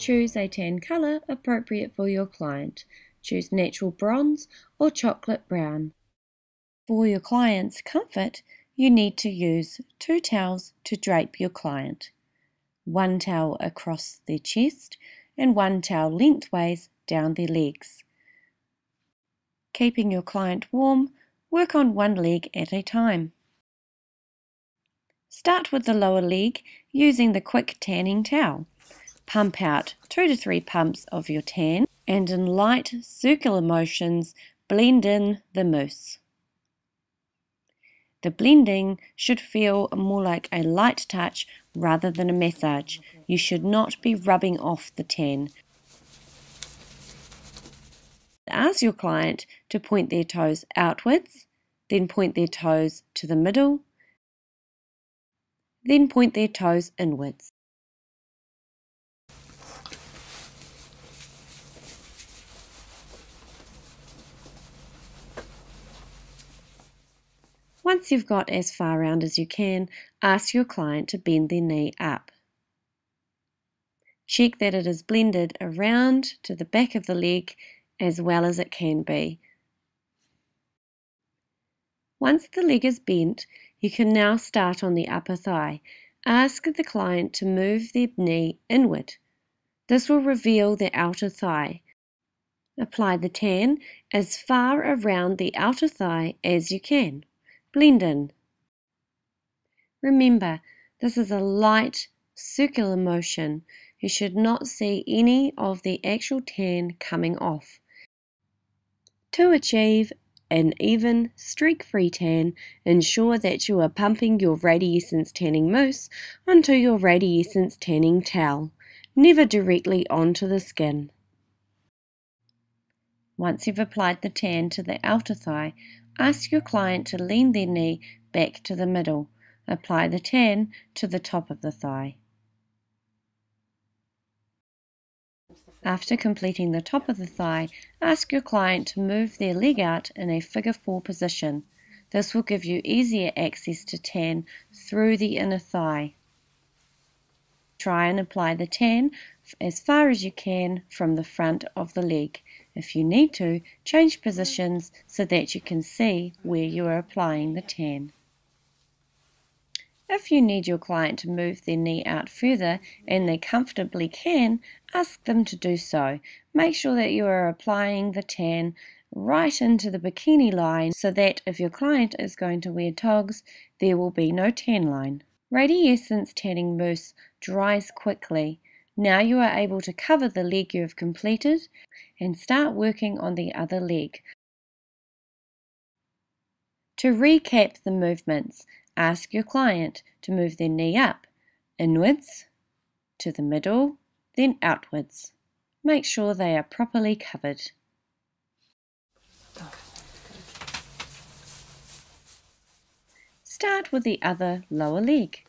Choose a tan colour appropriate for your client. Choose natural bronze or chocolate brown. For your client's comfort, you need to use two towels to drape your client. One towel across their chest and one towel lengthways down their legs. Keeping your client warm, work on one leg at a time. Start with the lower leg using the quick tanning towel. Pump out two to three pumps of your tan and in light circular motions blend in the mousse. The blending should feel more like a light touch rather than a massage. You should not be rubbing off the tan. Ask your client to point their toes outwards, then point their toes to the middle, then point their toes inwards. Once you've got as far round as you can, ask your client to bend their knee up. Check that it is blended around to the back of the leg as well as it can be. Once the leg is bent, you can now start on the upper thigh. Ask the client to move their knee inward. This will reveal the outer thigh. Apply the tan as far around the outer thigh as you can. Blend in. Remember, this is a light circular motion. You should not see any of the actual tan coming off. To achieve an even streak-free tan, ensure that you are pumping your Radiessence tanning mousse onto your Radiessence tanning towel, never directly onto the skin. Once you've applied the tan to the outer thigh, Ask your client to lean their knee back to the middle. Apply the tan to the top of the thigh. After completing the top of the thigh, ask your client to move their leg out in a figure 4 position. This will give you easier access to tan through the inner thigh. Try and apply the tan as far as you can from the front of the leg. If you need to, change positions so that you can see where you are applying the tan. If you need your client to move their knee out further and they comfortably can, ask them to do so. Make sure that you are applying the tan right into the bikini line so that if your client is going to wear togs, there will be no tan line. Radiessence tanning mousse dries quickly. Now you are able to cover the leg you have completed and start working on the other leg. To recap the movements, ask your client to move their knee up, inwards, to the middle, then outwards. Make sure they are properly covered. Start with the other lower leg.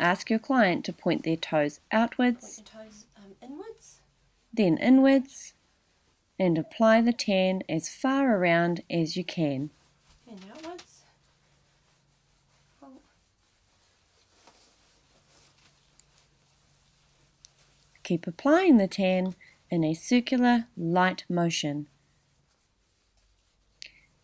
Ask your client to point their toes outwards, toes, um, inwards. then inwards, and apply the tan as far around as you can. And outwards. Oh. Keep applying the tan in a circular light motion.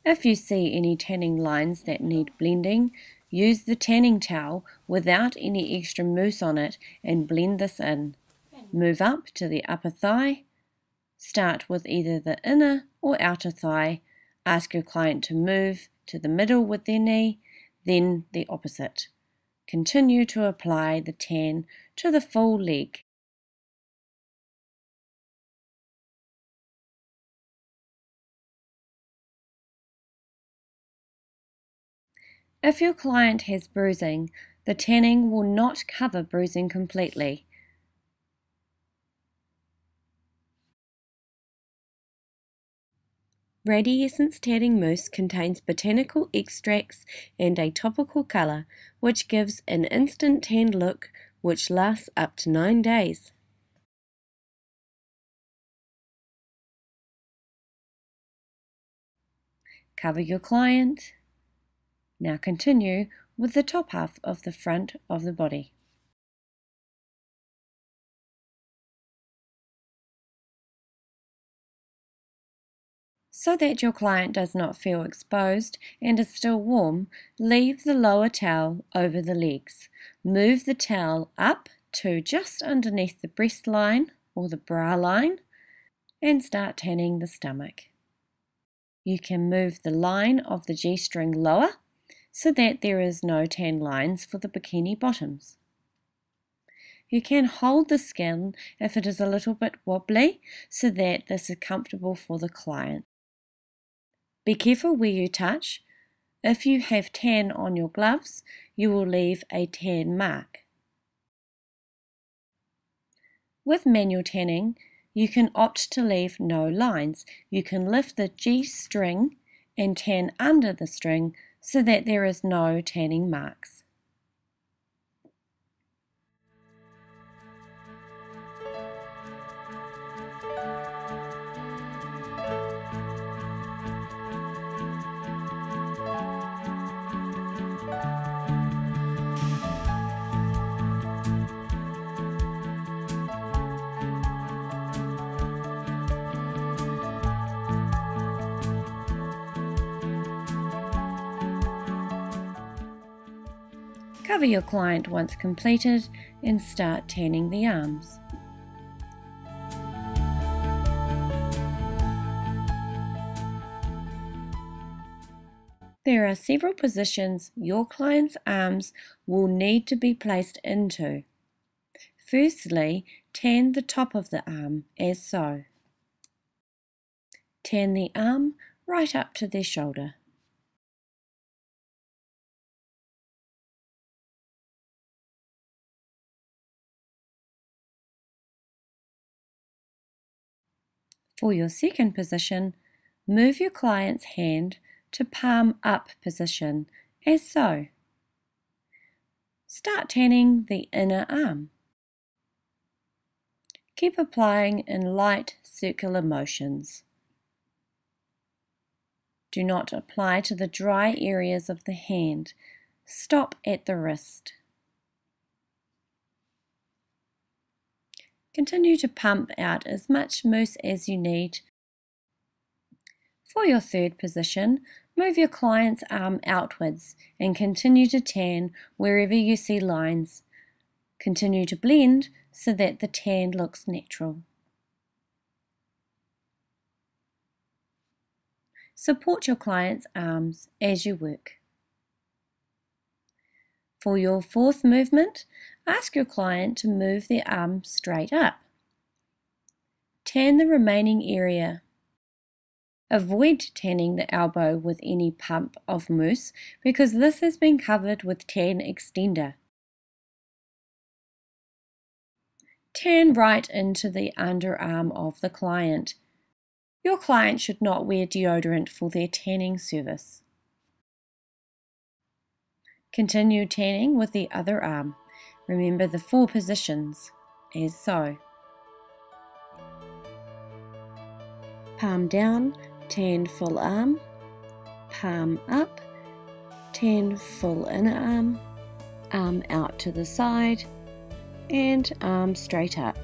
If you see any tanning lines that need blending, use the tanning towel without any extra mousse on it and blend this in. Move up to the upper thigh Start with either the inner or outer thigh. Ask your client to move to the middle with their knee, then the opposite. Continue to apply the tan to the full leg. If your client has bruising, the tanning will not cover bruising completely. Radiessence tanning mousse contains botanical extracts and a topical colour, which gives an instant tan look which lasts up to 9 days. Cover your client. Now continue with the top half of the front of the body. So that your client does not feel exposed and is still warm, leave the lower towel over the legs. Move the towel up to just underneath the breast line or the bra line and start tanning the stomach. You can move the line of the G-string lower so that there is no tan lines for the bikini bottoms. You can hold the skin if it is a little bit wobbly so that this is comfortable for the client. Be careful where you touch. If you have tan on your gloves, you will leave a tan mark. With manual tanning, you can opt to leave no lines. You can lift the G string and tan under the string so that there is no tanning marks. Cover your client once completed and start tanning the arms. There are several positions your client's arms will need to be placed into. Firstly, tan the top of the arm as so. Tan the arm right up to their shoulder. For your second position, move your client's hand to palm up position, as so. Start tanning the inner arm. Keep applying in light circular motions. Do not apply to the dry areas of the hand. Stop at the wrist. Continue to pump out as much mousse as you need. For your third position, move your client's arm outwards and continue to tan wherever you see lines. Continue to blend so that the tan looks natural. Support your client's arms as you work. For your fourth movement, ask your client to move their arm straight up. Tan the remaining area. Avoid tanning the elbow with any pump of mousse because this has been covered with tan extender. Tan right into the underarm of the client. Your client should not wear deodorant for their tanning service. Continue tanning with the other arm. Remember the four positions, as so. Palm down, tan full arm, palm up, tan full inner arm, arm out to the side, and arm straight up.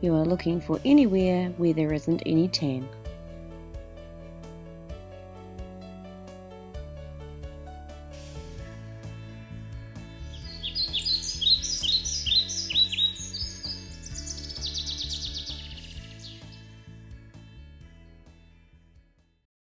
You are looking for anywhere where there isn't any tan.